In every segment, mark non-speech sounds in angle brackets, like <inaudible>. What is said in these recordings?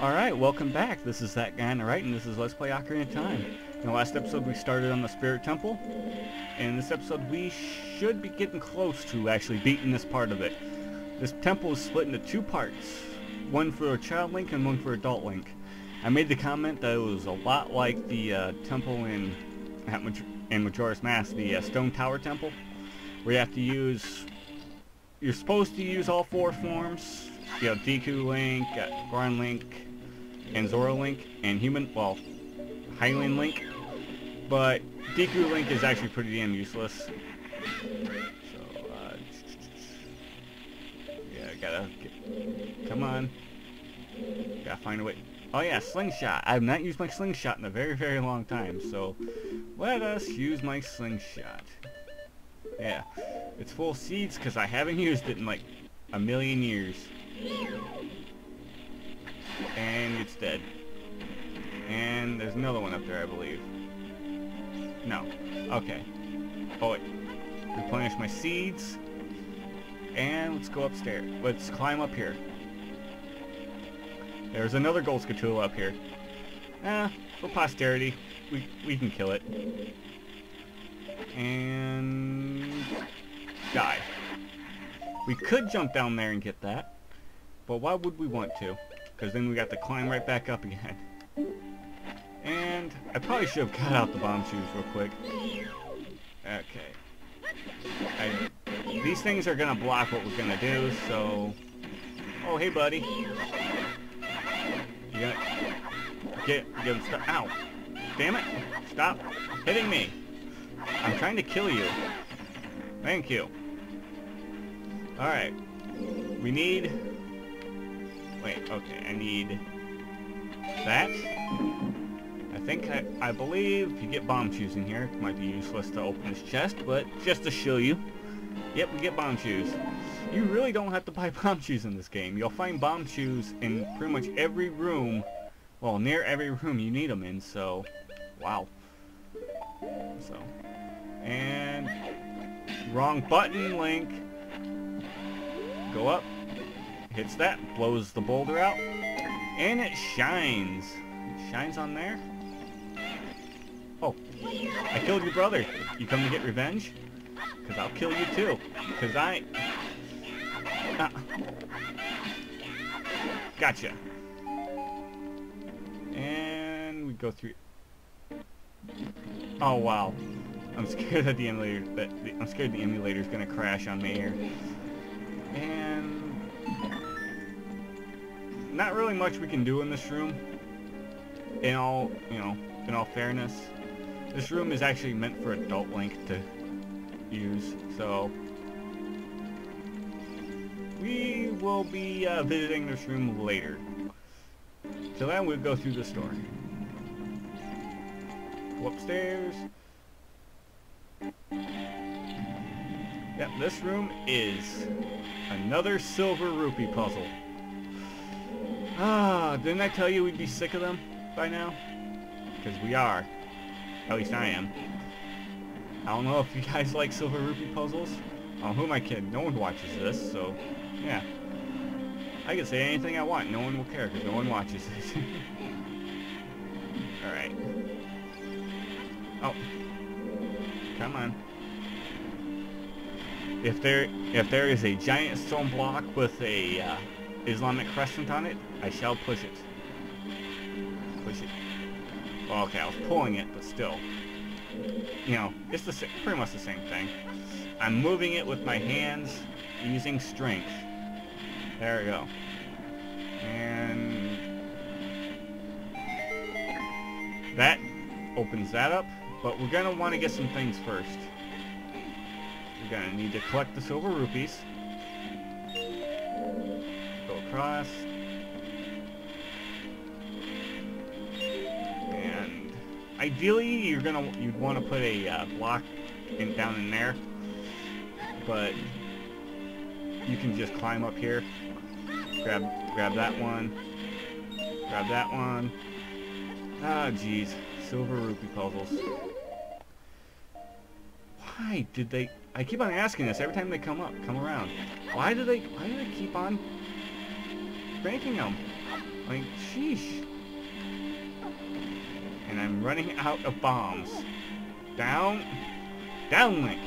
Alright, welcome back. This is that guy on the right, and this is Let's Play Ocarina of Time. In the last episode, we started on the Spirit Temple. And in this episode, we should be getting close to actually beating this part of it. This temple is split into two parts. One for a child Link and one for adult Link. I made the comment that it was a lot like the uh, temple in, in Majora's Mask, the uh, Stone Tower Temple, where you have to use... You're supposed to use all four forms. You know, Deku Link, uh, Goron Link, and Zora Link, and Human, well, Hylian Link. But Deku Link is actually pretty damn useless. So, uh, yeah, gotta get, come on. Gotta find a way. Oh yeah, slingshot. I have not used my slingshot in a very, very long time, so let us use my slingshot. Yeah, it's full seeds because I haven't used it in like a million years. And it's dead. And there's another one up there, I believe. No. Okay. Oh, wait. Replenish my seeds. And let's go upstairs. Let's climb up here. There's another gold Skulltula up here. Eh, for posterity, we, we can kill it. And... Die. We could jump down there and get that. But why would we want to? Because then we got to climb right back up again. And I probably should have cut out the Bombchus real quick. Okay. I, these things are going to block what we're going to do, so... Oh, hey, buddy. You get get him stop. Ow! Damn it! Stop hitting me! I'm trying to kill you. Thank you. All right. We need Wait, okay, I need that. I think, I, I believe if you get Bombchus in here, it might be useless to open this chest, but just to show you, yep, we get Bombchus. You really don't have to buy <laughs> Bombchus in this game. You'll find Bombchus in pretty much every room, well, near every room you need them in, so, wow. So, and, wrong button, Link. Go up, hits that, blows the boulder out, and it shines. It shines on there. Oh, I killed your brother. You come to get revenge? Because I'll kill you too. Because I... Uh, gotcha. And we go through... Oh, wow. I'm scared that the emulator... That the, I'm scared the emulator's gonna crash on me here. And not really much we can do in this room. In all, you know, in all fairness. This room is actually meant for adult Link to use, so... We will be uh, visiting this room later. So then we'll go through the story. Go upstairs. Yep, this room is another silver rupee puzzle. Ah, didn't I tell you we'd be sick of them by now? Because we are. At least I am. I don't know if you guys <laughs> like Silver Rupee puzzles. Oh, who am I kidding? No one watches this, so yeah. I can say anything I want. No one will care because no one watches this. <laughs> Alright. Oh. Come on. If there if there is a giant stone block with a uh, Islamic crescent on it, I shall push it. Push it. Well, okay, I was pulling it, but still. You know, it's the pretty much the same thing. I'm moving it with my hands using strength. There we go. And that opens that up, but we're going to want to get some things first. We're going to need to collect the silver rupees across. And ideally, you're gonna you'd want to put a uh, block in down in there, but you can just climb up here, grab grab that one, grab that one. Ah, jeez, silver rupee puzzles. Why did they? I keep on asking this every time they come up, come around. Why do they? Why do they keep on breaking them. Like, Sheesh. And I'm running out of bombs. Down. Down, Link.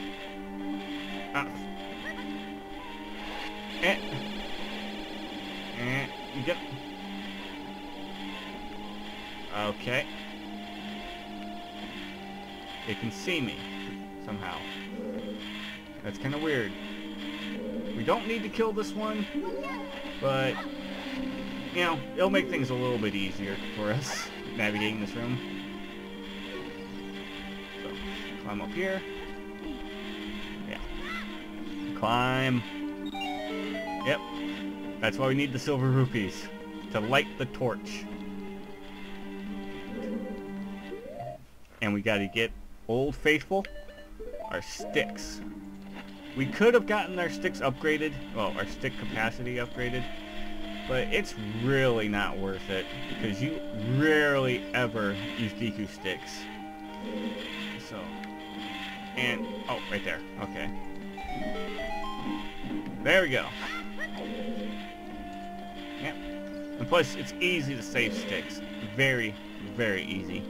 Up. Eh. Eh. You get... Okay. It can see me. Somehow. That's kind of weird. We don't need to kill this one, but, you know, it'll make things a little bit easier for us navigating this room. So, climb up here. Yeah. Climb. Yep. That's why we need the silver rupees. To light the torch. And we gotta get Old Faithful, our sticks. We could have gotten our sticks upgraded, well, our stick capacity upgraded, but it's really not worth it because you rarely ever use Deku sticks. So, and, oh, right there, okay. There we go. Yep. And plus, it's easy to save sticks. Very, very easy.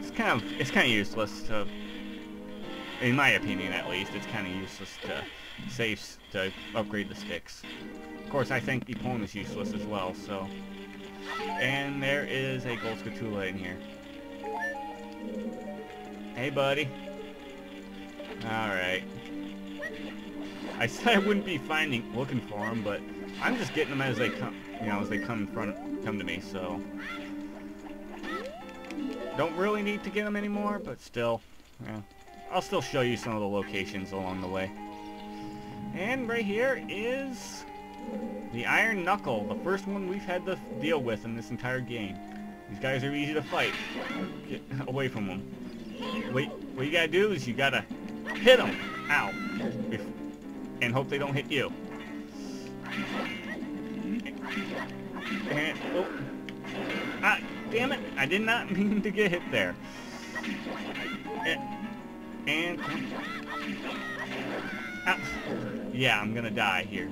It's kind of it's kind of useless to, in my opinion at least, it's kind of useless to save to upgrade the sticks. Of course, I think Epona is useless as well. So, and there is a Gold Skulltula in here. Hey, buddy. All right. I <laughs> said I wouldn't be finding looking for them, but I'm just getting them as they come, you know, as they come in front, come to me. So. Don't really need to get them anymore, but still, yeah. I'll still show you some of the locations along the way. And right here is the Iron Knuckle, the first one we've had to deal with in this entire game. These guys are easy to fight. Get away from them. Wait, what you gotta do is you gotta hit them. Ow. And hope they don't hit you. And, oh. Ah, damn it! I did not <laughs> mean to get hit there. And... Ah, yeah, I'm gonna die here.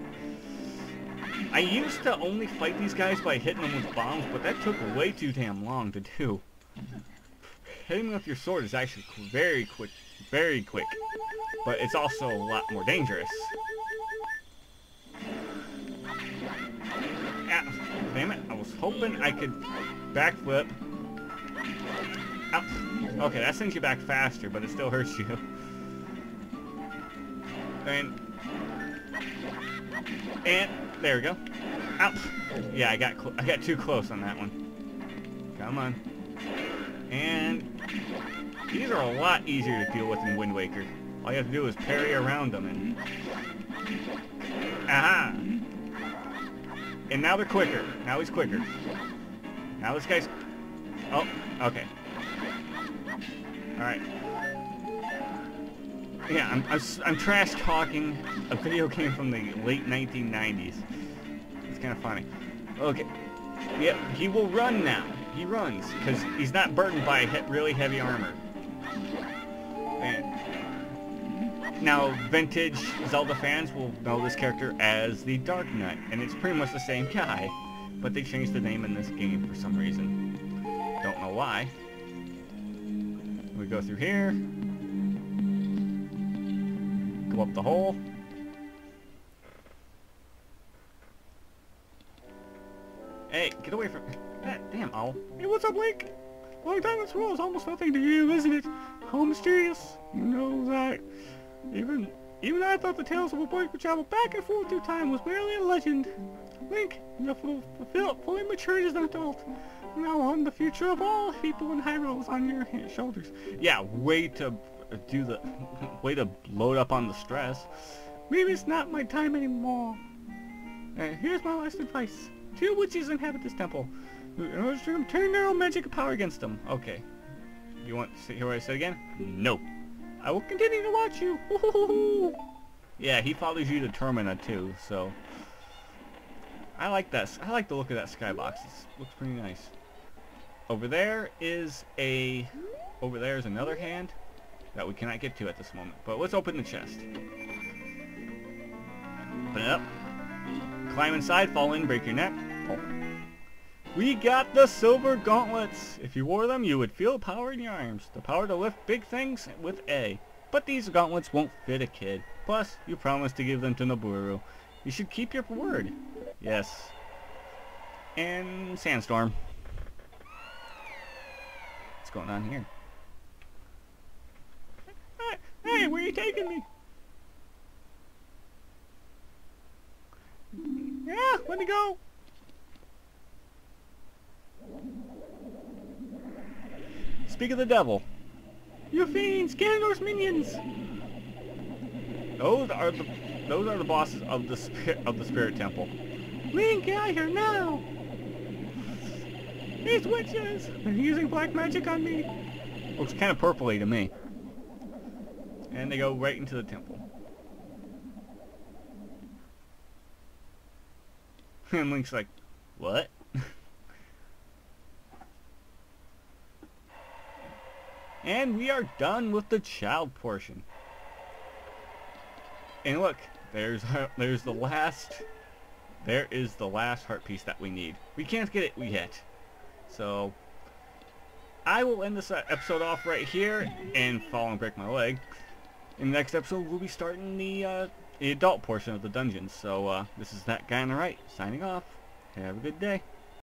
I used to only fight these guys by hitting them with bombs, but that took way too damn long to do. Hitting them with your sword is actually very quick, very quick, but it's also a lot more dangerous. Ah, damn it, I was hoping I could backflip Okay, that sends you back faster, but it still hurts you. <laughs> And... And... There we go. Ow! Yeah, I got I got too close on that one. Come on. And... These are a lot easier to deal with in Wind Waker. All you have to do is parry around them and... Aha! And now they're quicker. Now he's quicker. Now this guy's... Oh, okay. Alright. Yeah, I'm, I'm, I'm, trash talking a video game from the late 1990s. It's kind of funny. Okay. Yep, he will run now. He runs, because he's not burdened by he really heavy armor. And now, vintage Zelda fans will know this character as the Dark Knight, and it's pretty much the same guy, but they changed the name in this game for some reason. Don't know why. We go through here. Go up the hole. Hey, get away from... God damn, owl. Hey, what's up, Link? Long time in school is almost nothing to you, isn't it? How mysterious. You know that. Even even I thought the tales of a boy who traveled back and forth through time was merely a legend. Link, you have fully matured as an adult. Now on, the future of all people in Hyrule is on your shoulders. Yeah, way to do the... way to load up on the stress. Maybe it's not my time anymore. Uh, here's my last advice. Two witches inhabit this temple. Turn their own magic power against them. Okay. You want to hear what I said again? No. I will continue to watch you. <laughs> yeah, he follows you to Termina too, so... I like that. I like the look of that skybox. It looks pretty nice. Over there is a... Over there is another hand that we cannot get to at this moment. But let's open the chest. Open it up. Climb inside, fall in, break your neck. Oh. We got the silver gauntlets! If you wore them, you would feel power in your arms. The power to lift big things with A. But these gauntlets won't fit a kid. Plus, you promised to give them to Nabooru. You should keep your word. Yes. And Sandstorm. What's going on here? Hey, where are you taking me? Yeah, let me go. Speak of the devil. You fiends, Ganondorf's minions. Those are the those are the bosses of the spirit of the spirit temple. Link, get out of here now! These witches! They're using black magic on me! Looks kind of purpley to me. And they go right into the temple. <laughs> and Link's like, what? <laughs> and we are done with the child portion. And look, there's <laughs> there's the last there is the last heart piece that we need. We can't get it yet. So I will end this episode off right here and fall and break my leg. In the next episode, we'll be starting the, uh, adult portion of the dungeon. So uh, this is that guy on the right, signing off. Have a good day.